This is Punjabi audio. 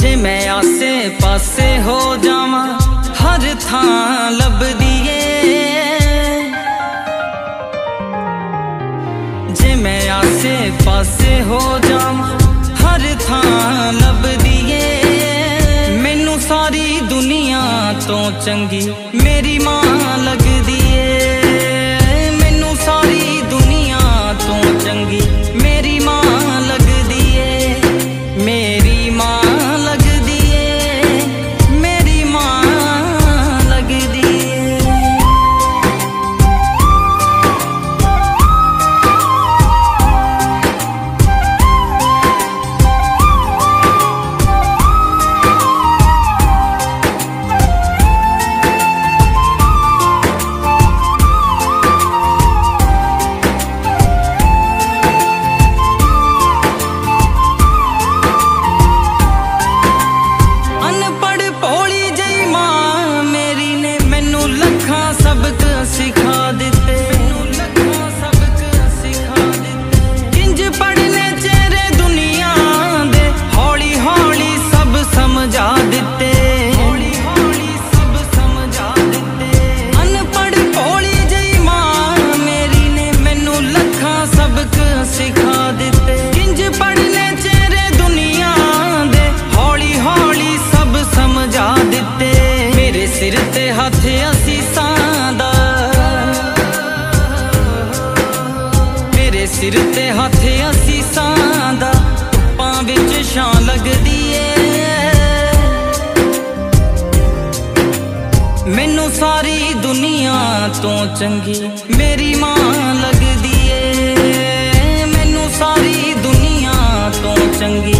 ਜੇ ਮੈਂ ਆਸੇ ਪਾਸੇ ਹੋ ਜਾਵਾਂ ਹਰ ਥਾਂ ਲੱਭਦੀ ਏ ਜੇ ਮੈਂ ਆਸੇ ਪਾਸੇ ਹੋ ਜਾਵਾਂ, ਹਰ ਥਾਂ ਲੱਭਦੀ ਏ ਮੈਨੂੰ ਸਾਰੀ ਦੁਨੀਆ ਤੋਂ ਚੰਗੀ ਮੇਰੀ ਮਾਂ ਲੱਗਦੀ ਸਿਖਾ ਦਿੱਤੇ। ਕਿੰਜ ਪੜਨੇ ਚਿਹਰੇ ਦੁਨੀਆ ਦੇ। ਹੌਲੀ ਹੌਲੀ ਸਭ ਸਮਝਾ ਦਿੱਤੇ। ਮੇਰੇ ਸਿਰ ਤੇ ਹੱਥ ਅਸੀਸਾਂ ਦਾ। ਮੇਰੇ ਸਿਰ ਤੇ ਹੱਥ ਅਸੀਸਾਂ ਦਾ। ਧੁੱਪਾਂ ਵਿੱਚ ਛਾਂ ਲੱਗਦੀ ਏ। ਮੈਨੂੰ ਸਾਰੀ ਦੁਨੀਆ ਤੋਂ ਚੰਗੀ। ਮੇਰੀ ਮਾਂ You.